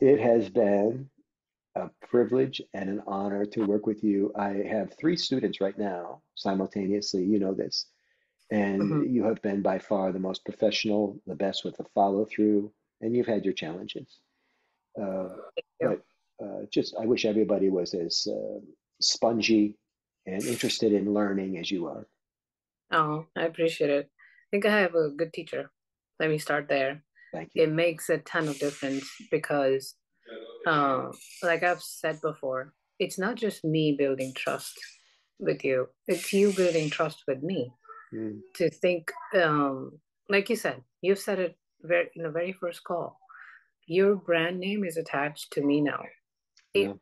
it has been a privilege and an honor to work with you. I have three students right now simultaneously. You know this. And hmm you have been by far the most professional, the best with the follow through, and you've had your challenges. Uh, but uh, just, I wish everybody was as uh, spongy and interested in learning as you are. Oh, I appreciate it. I think I have a good teacher. Let me start there. Thank you. It makes a ton of difference because, uh, like I've said before, it's not just me building trust with you, it's you building trust with me. Mm, To think, um, like you said, you've said it very in the very first call. Your brand name is attached to me now. yeah,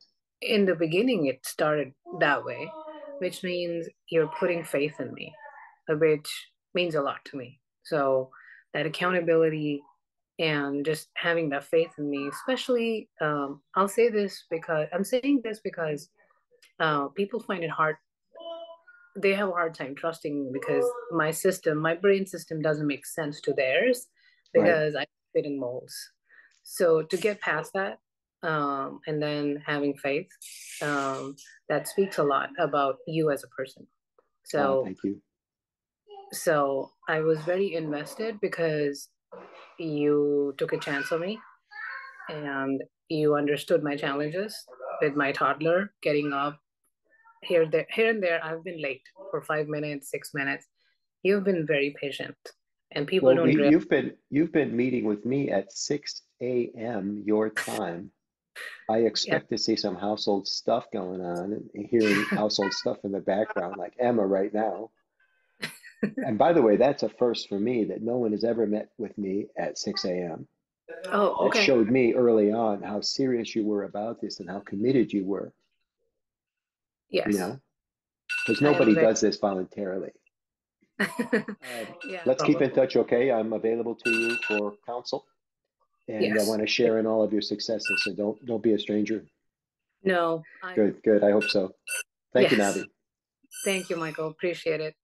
in the beginning it started that way, which means you're putting faith in me, which means a lot to me. So that accountability and just having that faith in me, especially um, I'll say this because I'm saying this because uh, people find it hard. They have a hard time trusting me because my system, my brain system doesn't make sense to theirs right. because I fit in molds. So to get past that, um, and then having faith, um, that speaks a lot about you as a person. Oh, So thank you. so I was very invested because you took a chance on me and you understood my challenges with my toddler getting up here there here and there I've been late for five minutes, six minutes. You've been very patient and people Well, don't you, you've been you've been meeting with me at 6 a.m. your time. I yeah. expect to see some household stuff going on and hearing household stuff in the background, like Emma right now. And by the way, that's a first for me that no one has ever met with me at 6 a.m. Oh, That okay. showed me early on how serious you were about this and how committed you were, Yes. you know, because nobody does this voluntarily. Um, yeah, let's keep in touch, okay? I'm available to you for counsel, and I want to share in all of your successes. So don't don't be a stranger. No, I Good, good. I hope so. Thank you. Navi. Thank you, Michael. Appreciate it.